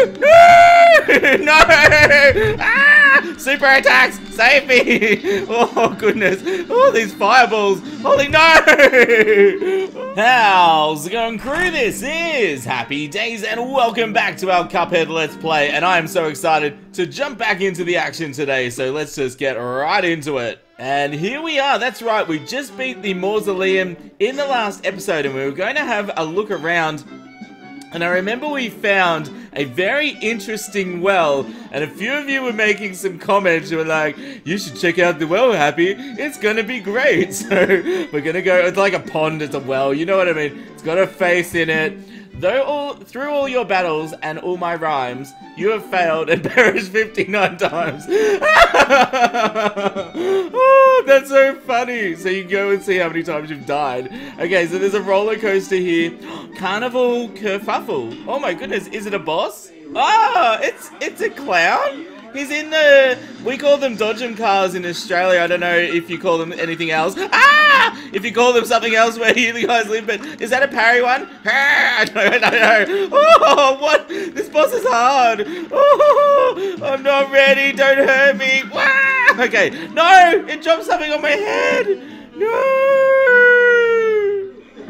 No! Ah! Super attacks! Save me! Oh, goodness. Oh, these fireballs. Holy no! How's it going, crew? This is Happy Days, and welcome back to our Cuphead Let's Play. And I am so excited to jump back into the action today, so let's just get right into it. And here we are, that's right, we just beat the Mausoleum in the last episode, and we were going to have a look around and I remember we found a very interesting well, and a few of you were making some comments. You were like, you should check out the well, Happy. It's gonna be great. So we're gonna go, it's like a pond, it's a well, you know what I mean? It's got a face in it. Though all through all your battles and all my rhymes, you have failed and perished 59 times. oh, that's so funny. So you go and see how many times you've died. Okay, so there's a roller coaster here. Carnival Kerfuffle. Oh my goodness, is it a boss? Ah, oh, it's it's a clown? He's in the. We call them dodgem cars in Australia. I don't know if you call them anything else. Ah! If you call them something else where you guys live, but is that a parry one? Ah, no, no, no. Oh, what? This boss is hard. Oh, I'm not ready. Don't hurt me. Ah! Okay. No! It dropped something on my head. No!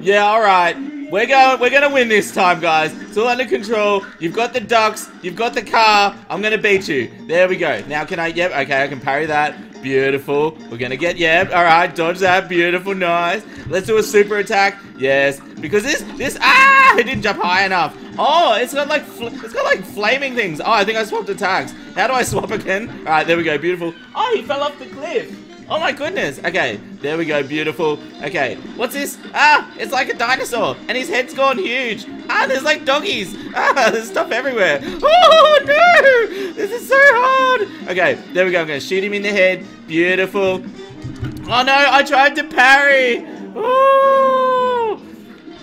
Yeah, alright. We're going, we're gonna win this time, guys. It's all under control. You've got the ducks. You've got the car. I'm gonna beat you. There we go. Now, can I, yep, okay, I can parry that. Beautiful. We're gonna get, yep, alright, dodge that. Beautiful, nice. Let's do a super attack. Yes, because this, this, ah, it didn't jump high enough. Oh, it's got like, it's got like flaming things. Oh, I think I swapped attacks. How do I swap again? Alright, there we go, beautiful. Oh, he fell off the cliff. Oh my goodness. Okay, there we go. Beautiful. Okay, what's this? Ah, it's like a dinosaur, and his head's gone huge. Ah, there's like doggies. Ah, there's stuff everywhere. Oh no, this is so hard. Okay, there we go. I'm gonna shoot him in the head. Beautiful. Oh no, I tried to parry. Oh.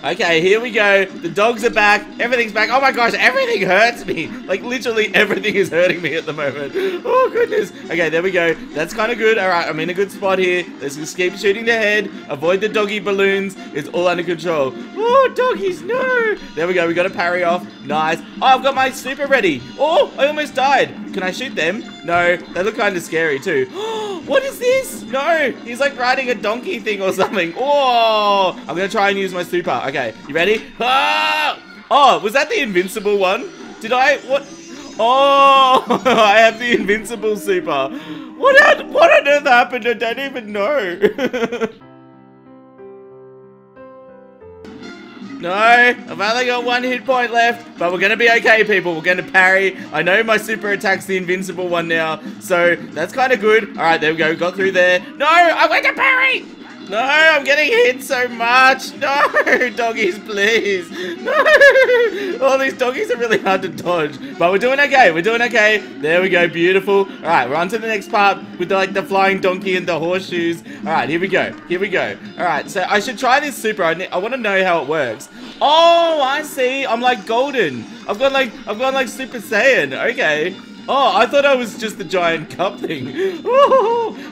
Okay, here we go. The dogs are back. Everything's back. Oh my gosh, everything hurts me. Like, literally everything is hurting me at the moment. Oh, goodness. Okay, there we go. That's kind of good. All right, I'm in a good spot here. Let's just keep shooting the head. Avoid the doggy balloons. It's all under control. Oh, doggies, no. There we go. We got a parry off. Nice. Oh, I've got my super ready. Oh, I almost died. Can I shoot them? No, they look kind of scary too. what is this? No, he's like riding a donkey thing or something. Oh, I'm to try and use my super. Okay, you ready? Ah! Oh, was that the invincible one? Did I, what? Oh, I have the invincible super. What, had, what on earth happened? I don't even know. No, I've only got one hit point left, but we're going to be okay, people. We're going to parry. I know my super attack's the invincible one now, so that's kind of good. All right, there we go. Got through there. No, I went to parry. No, I'm getting hit so much. No, doggies, please. No. All these doggies are really hard to dodge. But we're doing okay. We're doing okay. There we go. Beautiful. All right, we're on to the next part with the, like the flying donkey and the horseshoes. All right, here we go. Here we go. All right, so I should try this super. I, I want to know how it works. Oh, I see. I'm like golden. I've got like, I've got like Super Saiyan. Okay. Oh, I thought I was just the giant cup thing.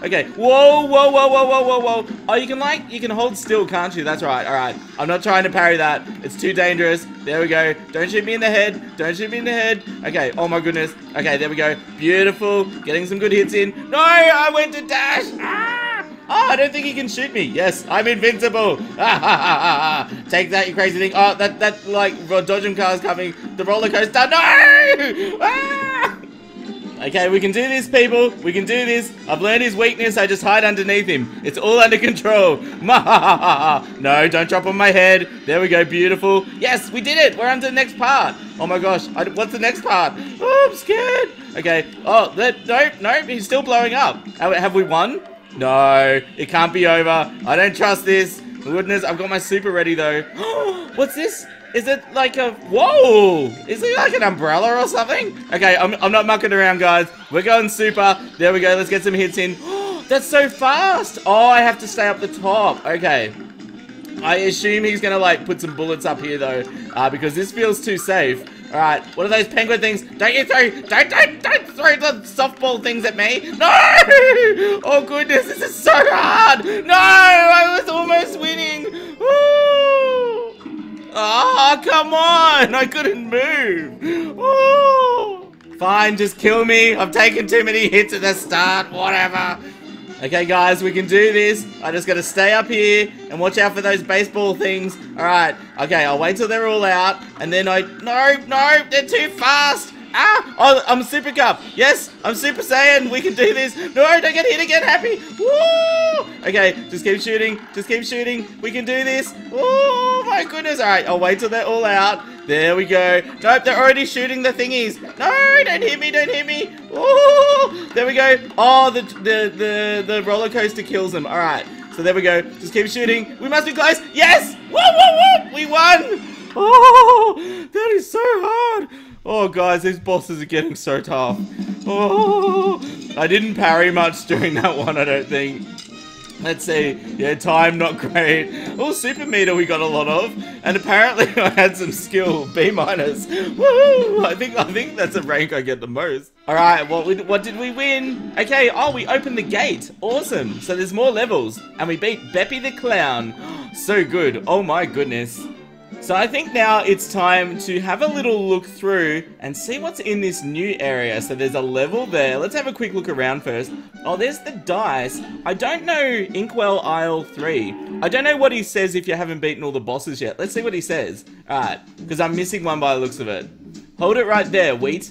okay. Whoa, whoa, whoa, whoa, whoa, whoa, whoa. Oh, you can like, you can hold still, can't you? That's right. All right. I'm not trying to parry that. It's too dangerous. There we go. Don't shoot me in the head. Don't shoot me in the head. Okay. Oh my goodness. Okay, there we go. Beautiful. Getting some good hits in. No, I went to dash. Ah! Oh, I don't think he can shoot me. Yes, I'm invincible. Take that, you crazy thing. Oh, that, that, like, dodgem car's coming. The roller coaster. No! Ah! Okay, we can do this, people. We can do this. I've learned his weakness. I just hide underneath him. It's all under control. no, don't drop on my head. There we go. Beautiful. Yes, we did it. We're on to the next part. Oh my gosh. I, what's the next part? Oh, I'm scared. Okay. Oh, that, nope, nope. He's still blowing up. Have we won? No, it can't be over. I don't trust this. Goodness, I've got my super ready though. What's this? Is it like a... Whoa! Is it like an umbrella or something? Okay, I'm, I'm not mucking around, guys. We're going super. There we go. Let's get some hits in. That's so fast. Oh, I have to stay up the top. Okay. I assume he's going to, like, put some bullets up here, though. Uh, because this feels too safe. Alright, what are those penguin things? Don't you throw, don't, don't, don't throw the softball things at me. No! Oh goodness, this is so hard. No, I was almost winning. Ooh. Ah, oh, come on! I couldn't move! Oh. Fine, just kill me. I've taken too many hits at the start. Whatever. Okay, guys, we can do this. I just gotta stay up here and watch out for those baseball things. Alright, okay, I'll wait till they're all out, and then I... No, no, they're too fast! Ah! Oh, I'm Super Cup! Yes, I'm Super Saiyan! We can do this! No, don't get hit again, Happy! Woo! Okay, just keep shooting. Just keep shooting. We can do this! Oh, my goodness! Alright, I'll wait till they're all out. There we go. Nope, they're already shooting the thingies. No, don't hit me, don't hit me. Oh, there we go. Oh, the, the, the, the roller coaster kills them. All right. So there we go. Just keep shooting. We must be close. Yes! Whoa, whoa, whoa! We won! Oh, that is so hard. Oh, guys, these bosses are getting so tough. Oh, I didn't parry much during that one, I don't think. Let's see. Yeah, time not great. Oh, super meter we got a lot of, and apparently I had some skill. B minus. Woo! I think I think that's a rank I get the most. All right. What we, what did we win? Okay. Oh, we opened the gate. Awesome. So there's more levels, and we beat Beppi the clown. so good. Oh my goodness. So I think now it's time to have a little look through and see what's in this new area. So there's a level there. Let's have a quick look around first. Oh, there's the dice. I don't know Inkwell Isle 3. I don't know what he says if you haven't beaten all the bosses yet. Let's see what he says. Alright, because I'm missing one by the looks of it. Hold it right there, Wheat.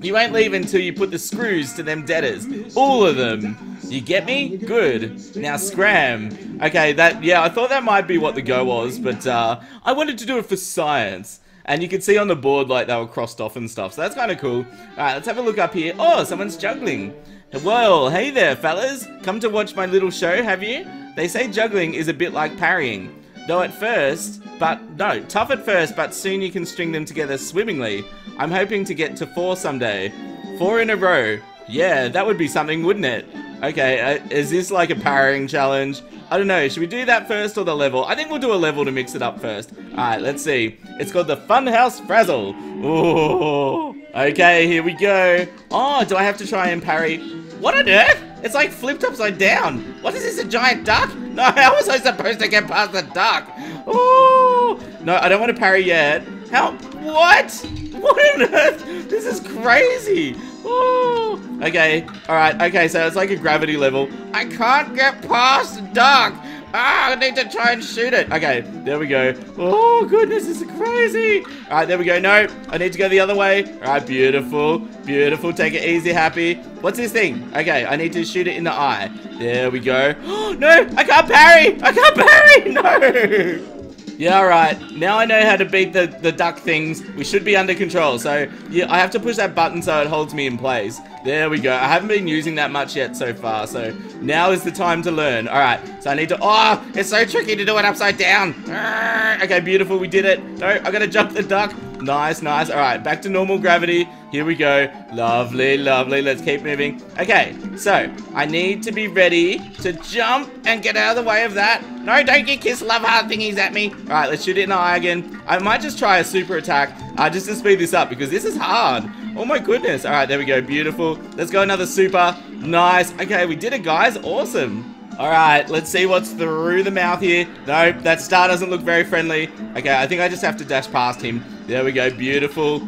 You won't leave until you put the screws to them debtors. All of them. You get me? Good. Now scram. Okay, that, yeah, I thought that might be what the go was, but uh, I wanted to do it for science. And you can see on the board, like, they were crossed off and stuff, so that's kind of cool. Alright, let's have a look up here. Oh, someone's juggling. Well, hey there, fellas. Come to watch my little show, have you? They say juggling is a bit like parrying. Though at first, but no, tough at first, but soon you can string them together swimmingly. I'm hoping to get to four someday. Four in a row. Yeah, that would be something, wouldn't it? Okay, uh, is this like a parrying challenge? I don't know. Should we do that first or the level? I think we'll do a level to mix it up first. Alright, let's see. It's called the Funhouse Frazzle. Ooh. Okay, here we go. Oh, do I have to try and parry? What on earth? It's like flipped upside down. What is this, a giant duck? No, how was I supposed to get past the duck? Oh, no, I don't want to parry yet. How? What? What on earth? This is crazy. Oh. Okay, alright, okay, so it's like a gravity level. I can't get past the duck. Ah, I need to try and shoot it. Okay, there we go. Oh, goodness, this is crazy. All right, there we go. No, I need to go the other way. All right, beautiful. Beautiful. Take it easy, happy. What's this thing? Okay, I need to shoot it in the eye. There we go. Oh, no, I can't parry. I can't parry. No. Yeah, alright. Now I know how to beat the, the duck things. We should be under control. So, yeah, I have to push that button so it holds me in place. There we go. I haven't been using that much yet so far. So, now is the time to learn. Alright, so I need to... Oh, it's so tricky to do it upside down. Ah, okay, beautiful. We did it. No, I gotta jump the duck. Nice, nice. Alright, back to normal gravity. Here we go. Lovely, lovely. Let's keep moving. Okay, so I need to be ready to jump and get out of the way of that. No, don't get kiss love heart thingies at me. All right, let's shoot it in the eye again. I might just try a super attack uh, just to speed this up because this is hard. Oh my goodness. All right, there we go. Beautiful. Let's go another super. Nice. Okay, we did it, guys. Awesome. All right, let's see what's through the mouth here. Nope, that star doesn't look very friendly. Okay, I think I just have to dash past him. There we go. Beautiful.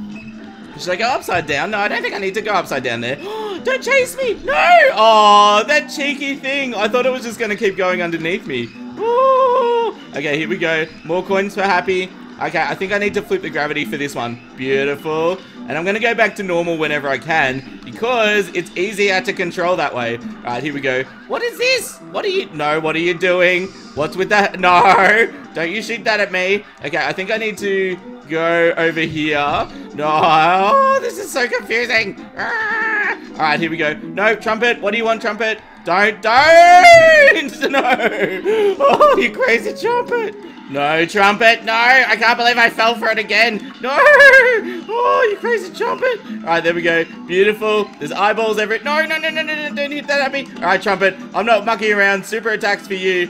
Should I go upside down? No, I don't think I need to go upside down there. don't chase me! No! Oh, that cheeky thing. I thought it was just going to keep going underneath me. Ooh. Okay, here we go. More coins for Happy. Okay, I think I need to flip the gravity for this one. Beautiful. And I'm going to go back to normal whenever I can because it's easier to control that way. All right, here we go. What is this? What are you... No, what are you doing? What's with that? No, don't you shoot that at me. Okay, I think I need to go over here. No, oh, this is so confusing. Ah. All right, here we go. No, Trumpet, what do you want, Trumpet? Don't, don't! No! Oh, you crazy Trumpet! No, Trumpet, no! I can't believe I fell for it again! No! Oh, you crazy Trumpet! Alright, there we go. Beautiful. There's eyeballs everywhere. No, no, no, no, no, no, don't hit that at me! Alright, Trumpet, I'm not mucking around. Super attacks for you.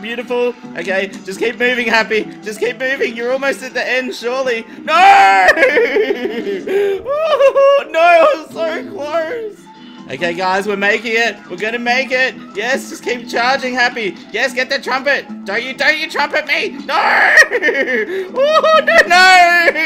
Beautiful. Okay, just keep moving, Happy. Just keep moving. You're almost at the end, surely. No! Oh, no, I'm so close! Okay, guys, we're making it. We're gonna make it. Yes, just keep charging, Happy. Yes, get the trumpet. Don't you, don't you trumpet me. No! Oh, no, no!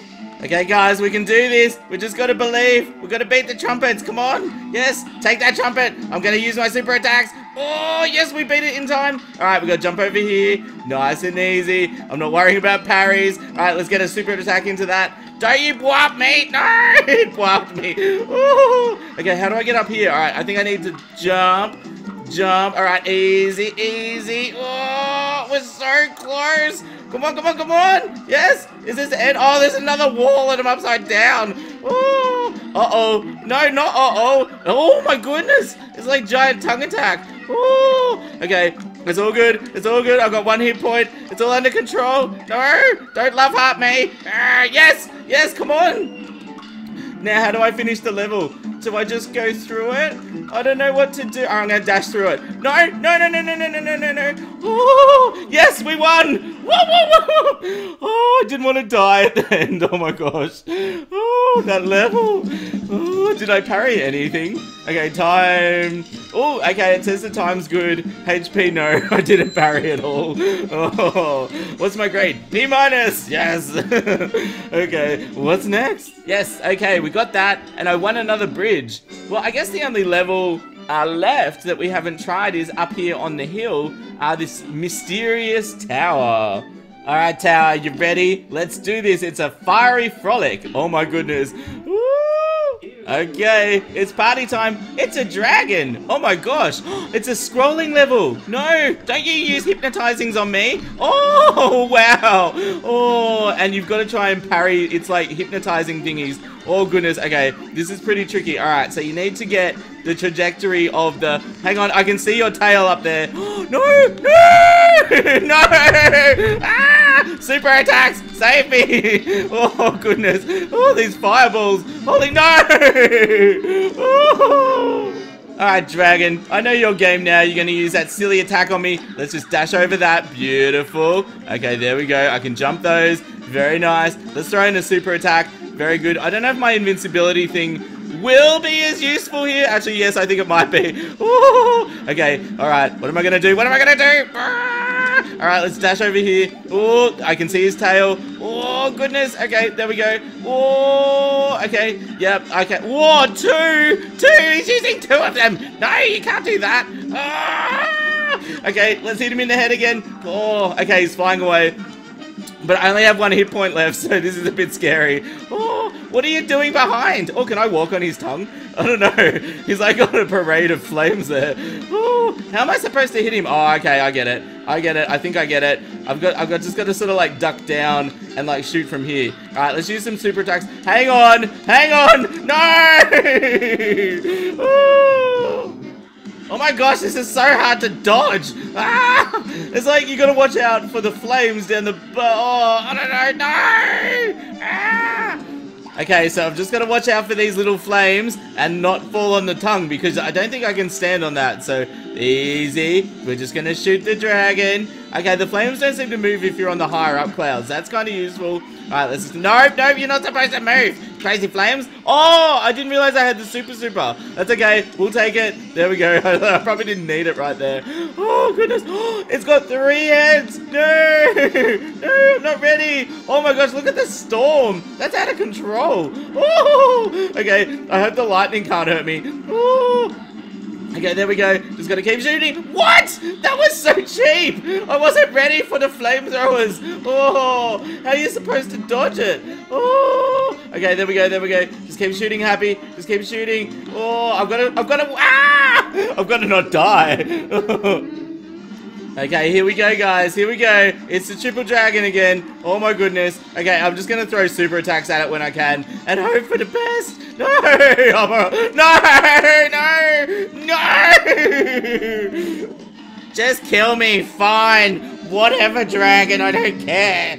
Okay, guys, we can do this. We just gotta believe. We gotta beat the trumpets. Come on. Yes, take that trumpet. I'm gonna use my super attacks. Oh, yes, we beat it in time. All right, we gotta jump over here. Nice and easy. I'm not worrying about parries. All right, let's get a super attack into that. Don't you bwap me! No! It bwapped me. Ooh. Okay, how do I get up here? All right, I think I need to jump. Jump. All right, easy, easy. Oh, we're so close. Come on, come on, come on. Yes. Is this the end? Oh, there's another wall and I'm upside down. Oh. Uh-oh. No, not uh-oh. Oh, my goodness. It's like giant tongue attack. Oh. Okay. It's all good. It's all good. I've got one hit point. It's all under control. No. Don't love heart me. Ah, yes. Yes, come on. Now, how do I finish the level? Do I just go through it? I don't know what to do. Oh, I'm gonna dash through it. No, no, no, no, no, no, no, no, no, no. Yes, we won. Whoa, whoa, whoa. Oh, I didn't want to die at the end. Oh my gosh. Oh, that level. Oh, did I parry anything? Okay, time. Oh, okay, it says the time's good. HP, no, I didn't parry at all. Oh, what's my grade? B minus. Yes. okay, what's next? Yes, okay, we got that, and I won another bridge. Well, I guess the only level uh, left that we haven't tried is up here on the hill, uh, this mysterious tower. Alright, tower, you ready? Let's do this. It's a fiery frolic. Oh my goodness. Woo! Okay, it's party time. It's a dragon. Oh my gosh. It's a scrolling level. No, don't you use hypnotizings on me. Oh, wow. Oh, and you've got to try and parry. It's like hypnotizing thingies. Oh, goodness. Okay, this is pretty tricky. All right, so you need to get the trajectory of the... Hang on, I can see your tail up there. no, no, no. Ah, super attacks. Save me. Oh, goodness. Oh, these fireballs. Holy no. Oh. Alright, Dragon. I know your game now. You're going to use that silly attack on me. Let's just dash over that. Beautiful. Okay, there we go. I can jump those. Very nice. Let's throw in a super attack. Very good. I don't if my invincibility thing will be as useful here. Actually, yes, I think it might be. Ooh. Okay, alright. What am I to do? What am I to do? Ah. Alright, let's dash over here. Oh, I can see his tail. Oh, goodness. Okay, there we go. Oh, okay. Yep, okay. Whoa, two. Two. He's using two of them. No, you can't do that. Ah! Okay, let's hit him in the head again. Oh, okay, he's flying away. But I only have one hit point left, so this is a bit scary. Oh, what are you doing behind? Oh, can I walk on his tongue? I don't know. He's like on a parade of flames there. Oh, how am I supposed to hit him? Oh, okay, I get it. I get it. I think I get it. I've got, I've got just got to sort of like duck down and like shoot from here. All right, let's use some super attacks. Hang on, hang on. No! Oh. Oh my gosh, this is so hard to dodge. Ah! It's like you gotta watch out for the flames down the... Oh, I don't know. No! Ah! Okay, so I've just got to watch out for these little flames and not fall on the tongue because I don't think I can stand on that. So, easy. We're just going to shoot the dragon. Okay, the flames don't seem to move if you're on the higher up clouds. That's kind of useful. Alright, let's just... Nope, nope, you're not supposed to move. Crazy flames. Oh, I didn't realize I had the super super. That's okay. We'll take it. There we go. I probably didn't need it right there. Oh, goodness. It's got three heads. No. No, I'm not ready. Oh my gosh, look at the storm. That's out of control. Oh, okay. I hope the lightning can't hurt me. Oh. Okay, there we go. Just gotta keep shooting. What? That was so cheap. I wasn't ready for the flamethrowers. Oh, how are you supposed to dodge it? Oh, okay, there we go, there we go. Just keep shooting, happy. Just keep shooting. Oh, I've got to, I've got to, ah! I've got to not die. Okay, here we go, guys. Here we go. It's the triple dragon again. Oh my goodness. Okay, I'm just gonna throw super attacks at it when I can and hope for the best. No! No! No! No! Just kill me. Fine. Whatever, dragon. I don't care.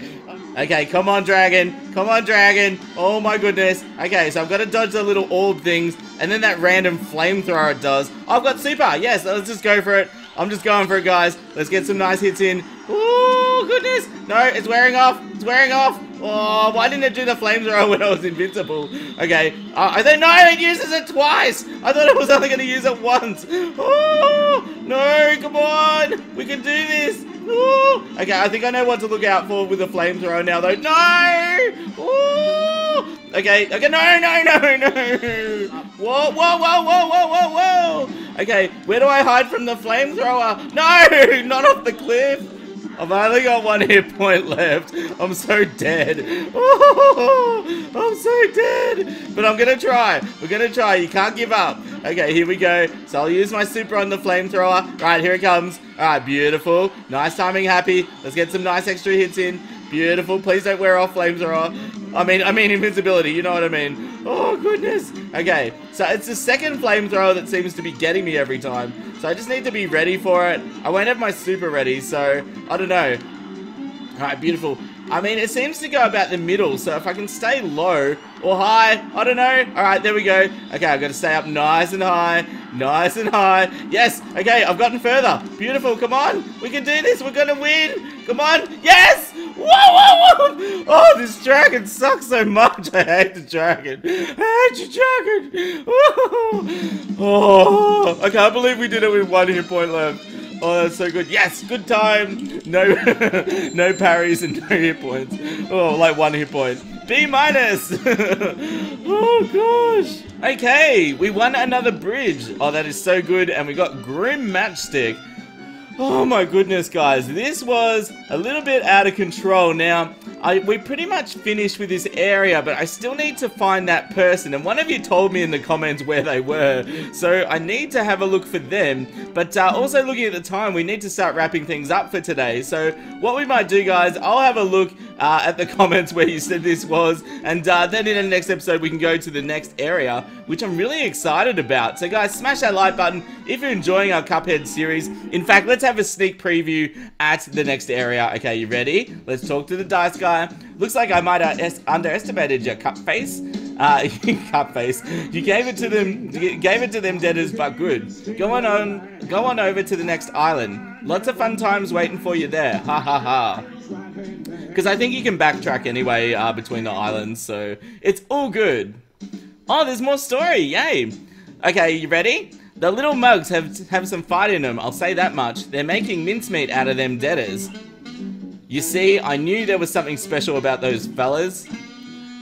Okay, come on, dragon. Come on, dragon. Oh my goodness. Okay, so I've got to dodge the little orb things, and then that random flamethrower does. I've got super. Yes, let's just go for it. I'm just going for it, guys. Let's get some nice hits in. Oh, goodness. No, it's wearing off. It's wearing off. Oh, why didn't it do the flamethrower when I was invincible? Okay, uh, I don't know, it uses it twice. I thought it was only going to use it once. Oh, no, come on. We can do this. Oh. Okay, I think I know what to look out for with the flamethrower now, though. No! Oh. Okay, okay, no, no, no, no. Whoa, whoa, whoa, whoa, whoa, whoa, whoa. Okay, where do I hide from the flamethrower? No, not off the cliff. I've only got one hit point left. I'm so dead. Oh, I'm so dead. But I'm going to try. We're going to try. You can't give up. Okay, here we go. So I'll use my super on the flamethrower. Right, here it comes. All right, beautiful. Nice timing, happy. Let's get some nice extra hits in. Beautiful. Please don't wear off flamethrower. I mean, I mean invincibility. You know what I mean. Oh, goodness. Okay, so it's the second flamethrower that seems to be getting me every time. So I just need to be ready for it. I won't have my super ready, so I don't know. Alright, beautiful. I mean, it seems to go about the middle, so if I can stay low or high, I don't know. Alright, there we go. Okay, I've got to stay up nice and high, nice and high. Yes, okay, I've gotten further. Beautiful, come on. We can do this, we're going to win. Come on, yes! Whoa, whoa, whoa! Oh, this dragon sucks so much. I hate the dragon. I hate the dragon. Oh, oh. I can't believe we did it with one hit point left. Oh, that's so good. Yes, good time. No, no parries and no hit points. Oh, like one hit point. B minus. oh gosh. Okay, we won another bridge. Oh, that is so good. And we got Grim Matchstick. Oh my goodness, guys. This was a little bit out of control. Now, I, we pretty much finished with this area, but I still need to find that person. And one of you told me in the comments where they were. So I need to have a look for them. But uh, also looking at the time, we need to start wrapping things up for today. So what we might do, guys, I'll have a look uh, at the comments where you said this was. And uh, then in the next episode, we can go to the next area, which I'm really excited about. So guys, smash that like button if you're enjoying our Cuphead series. In fact, let's have a sneak preview at the next area. Okay, you ready? Let's talk to the dice guy. Looks like I might have underestimated your cup face. Uh, cup face. You gave it to them. Gave it to them debtors, but good. Go on, on. Go on over to the next island. Lots of fun times waiting for you there. Ha ha ha. Because I think you can backtrack anyway uh, between the islands, so it's all good. Oh, there's more story. Yay. Okay, you ready? The little mugs have have some fight in them, I'll say that much. They're making mincemeat out of them debtors. You see, I knew there was something special about those fellas.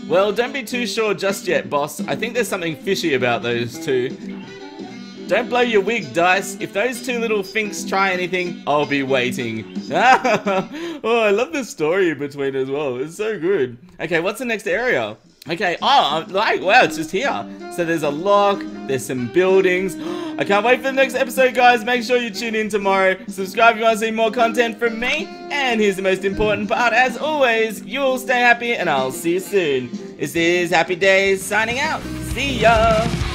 Well, don't be too sure just yet, boss. I think there's something fishy about those two. Don't blow your wig, Dice. If those two little finks try anything, I'll be waiting. oh, I love the story between as well. It's so good. Okay, what's the next area? Okay, oh, like, wow, it's just here. So there's a lock, there's some buildings. I can't wait for the next episode, guys. Make sure you tune in tomorrow. Subscribe if you want to see more content from me. And here's the most important part. As always, you'll stay happy, and I'll see you soon. This is Happy Days signing out. See ya!